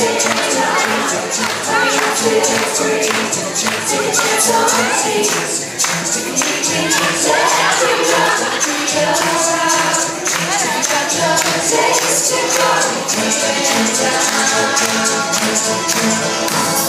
Just to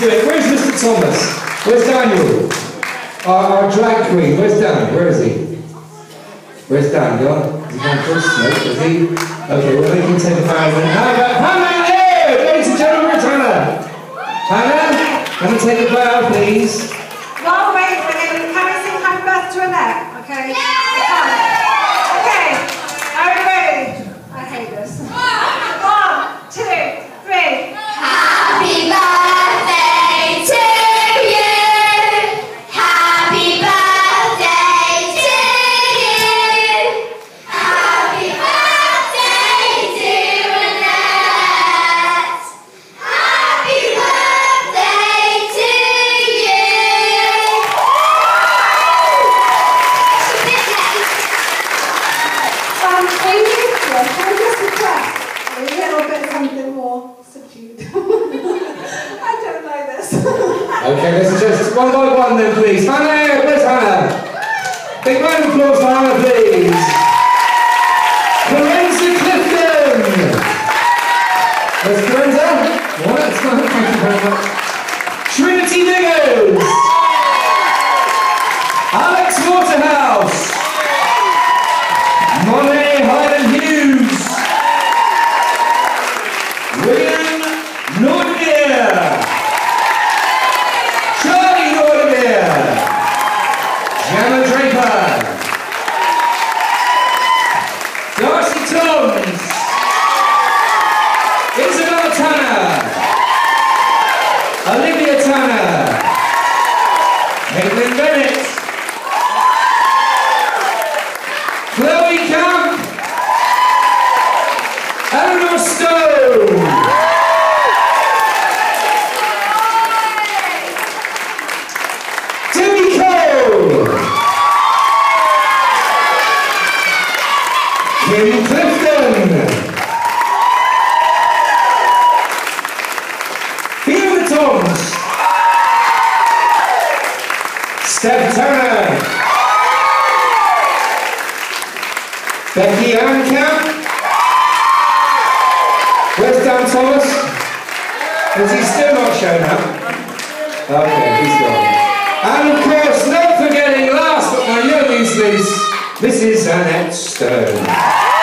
to. Where's Mr. Thomas? Where's Daniel? Our, our drag queen. Where's Dan? Where is he? Where's Dan? Gone? Is he gone first? No, is he? Okay, well, we can take a five minute. How about Hannah? Hey! Ladies and gentlemen, it's Hannah. Hannah, can we take a bow, please? While well, waiting, can we sing Happy Birthday to Annette? Okay. Yeah. One by one then, please. Hannah, where's Hannah? Big round of applause for Hannah, please. Kim Clifton. Fiona Toms. Steph Turner. Becky. Where's Dan Thomas? Is he still not shown up? Okay, he's gone. And of course, not forgetting last but not least, this is Annette Stone.